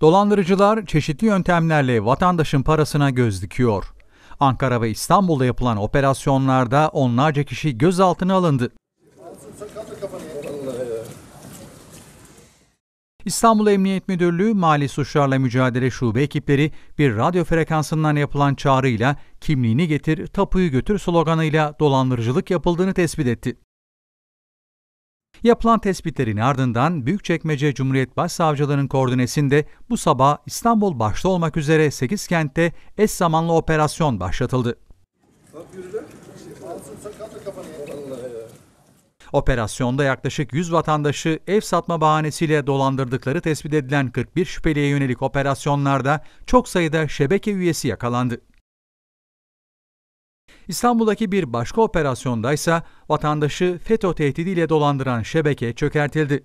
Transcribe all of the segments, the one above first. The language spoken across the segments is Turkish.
Dolandırıcılar çeşitli yöntemlerle vatandaşın parasına göz dikiyor. Ankara ve İstanbul'da yapılan operasyonlarda onlarca kişi gözaltına alındı. İstanbul Emniyet Müdürlüğü Mali Suçlarla Mücadele Şube ekipleri bir radyo frekansından yapılan çağrıyla kimliğini getir, tapuyu götür sloganıyla dolandırıcılık yapıldığını tespit etti. Yapılan tespitlerin ardından Büyükçekmece Cumhuriyet Başsavcılığı'nın koordinesinde bu sabah İstanbul başta olmak üzere 8 kentte eş zamanlı operasyon başlatıldı. Operasyonda yaklaşık 100 vatandaşı ev satma bahanesiyle dolandırdıkları tespit edilen 41 şüpheliye yönelik operasyonlarda çok sayıda şebeke üyesi yakalandı. İstanbul'daki bir başka operasyonda ise vatandaşı FETÖ tehdidiyle dolandıran şebeke çökertildi.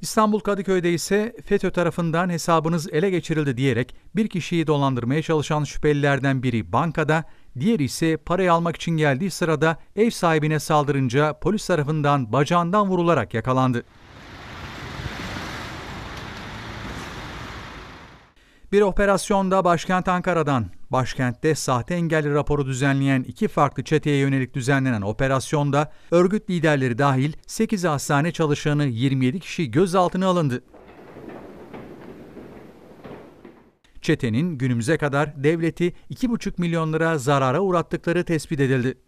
İstanbul Kadıköy'de ise FETÖ tarafından hesabınız ele geçirildi diyerek bir kişiyi dolandırmaya çalışan şüphelilerden biri bankada, diğeri ise parayı almak için geldiği sırada ev sahibine saldırınca polis tarafından bacağından vurularak yakalandı. Bir operasyonda başkent Ankara'dan, başkentte sahte engelli raporu düzenleyen iki farklı çeteye yönelik düzenlenen operasyonda örgüt liderleri dahil 8 hastane çalışanı 27 kişi gözaltına alındı. Çetenin günümüze kadar devleti 2,5 milyon lira zarara uğrattıkları tespit edildi.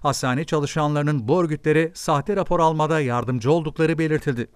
Hastane çalışanlarının bu örgütlere sahte rapor almada yardımcı oldukları belirtildi.